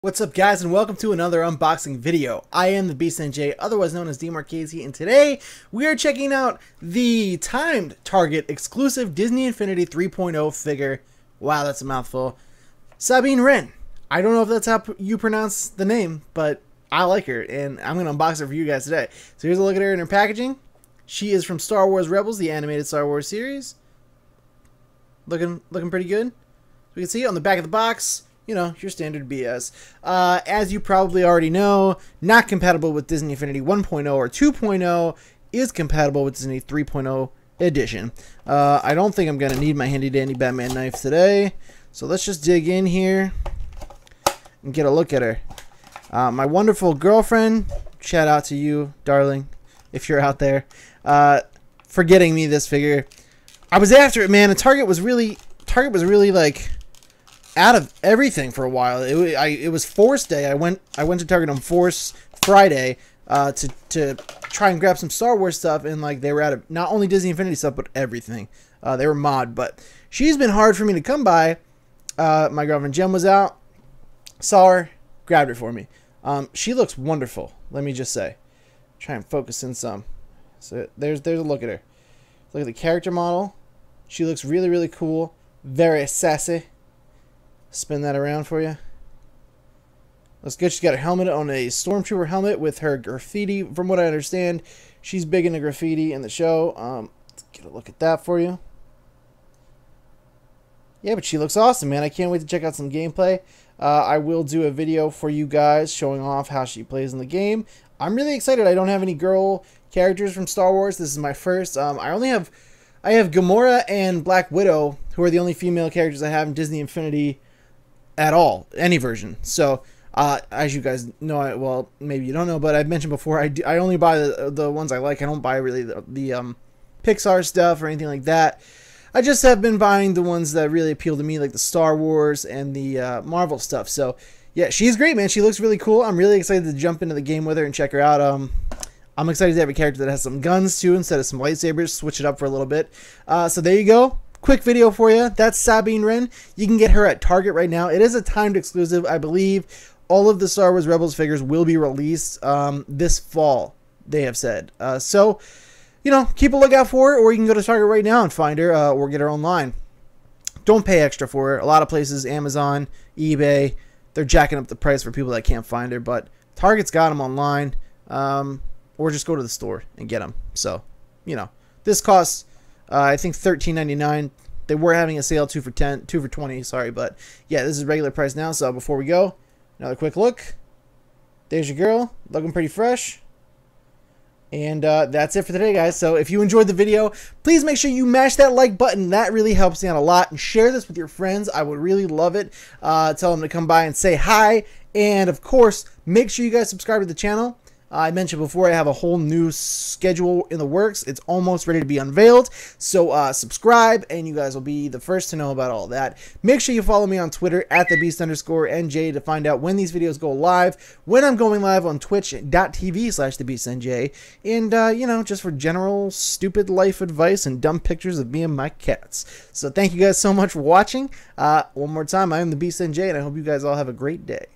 What's up guys and welcome to another unboxing video. I am the Beast NJ, otherwise known as D Marchese, and today we are checking out the timed Target exclusive Disney Infinity 3.0 figure. Wow, that's a mouthful. Sabine Wren. I don't know if that's how you pronounce the name, but I like her and I'm going to unbox her for you guys today. So here's a look at her in her packaging. She is from Star Wars Rebels, the animated Star Wars series. Looking looking pretty good. We can see on the back of the box you know, your standard BS. Uh, as you probably already know, not compatible with Disney Infinity 1.0 or 2.0, is compatible with Disney 3.0 edition. Uh, I don't think I'm going to need my handy dandy Batman knife today, so let's just dig in here and get a look at her. Uh, my wonderful girlfriend, shout out to you, darling, if you're out there, uh, for getting me this figure. I was after it, man, and Target was really, Target was really like out of everything for a while. It, I, it was Force Day. I went I went to Target on Force Friday uh, to to try and grab some Star Wars stuff, and like they were out of not only Disney Infinity stuff but everything. Uh, they were mod, but she's been hard for me to come by. Uh, my girlfriend Jem was out, saw her, grabbed her for me. Um, she looks wonderful. Let me just say. Try and focus in some. So there's there's a look at her. Look at the character model. She looks really really cool. Very sassy spin that around for you. Looks good. She's got her helmet on a Stormtrooper helmet with her graffiti. From what I understand, she's big into graffiti in the show. Um, let's get a look at that for you. Yeah, but she looks awesome, man. I can't wait to check out some gameplay. Uh, I will do a video for you guys showing off how she plays in the game. I'm really excited. I don't have any girl characters from Star Wars. This is my first. Um, I only have, I have Gamora and Black Widow, who are the only female characters I have in Disney Infinity at all, any version. So, uh, as you guys know, I, well, maybe you don't know, but I've mentioned before, I, do, I only buy the, the ones I like. I don't buy really the, the um, Pixar stuff or anything like that. I just have been buying the ones that really appeal to me, like the Star Wars and the uh, Marvel stuff. So, yeah, she's great, man. She looks really cool. I'm really excited to jump into the game with her and check her out. Um, I'm excited to have a character that has some guns too instead of some lightsabers. Switch it up for a little bit. Uh, so there you go quick video for you. That's Sabine Wren. You can get her at Target right now. It is a timed exclusive, I believe. All of the Star Wars Rebels figures will be released um, this fall, they have said. Uh, so, you know, keep a lookout for her, or you can go to Target right now and find her, uh, or get her online. Don't pay extra for her. A lot of places, Amazon, eBay, they're jacking up the price for people that can't find her, but Target's got them online, um, or just go to the store and get them. So, you know, this costs uh, I think thirteen ninety nine. They were having a sale two for ten, two for twenty. Sorry, but yeah, this is regular price now. So before we go, another quick look. There's your girl, looking pretty fresh. And uh, that's it for today, guys. So if you enjoyed the video, please make sure you mash that like button. That really helps me out a lot. And share this with your friends. I would really love it. Uh, tell them to come by and say hi. And of course, make sure you guys subscribe to the channel. I mentioned before I have a whole new schedule in the works. It's almost ready to be unveiled. So uh, subscribe and you guys will be the first to know about all that. Make sure you follow me on Twitter at the beast underscore NJ to find out when these videos go live, when I'm going live on twitch.tv slash the beast NJ, and uh, you know, just for general stupid life advice and dumb pictures of me and my cats. So thank you guys so much for watching. Uh, one more time, I am the beast NJ and I hope you guys all have a great day.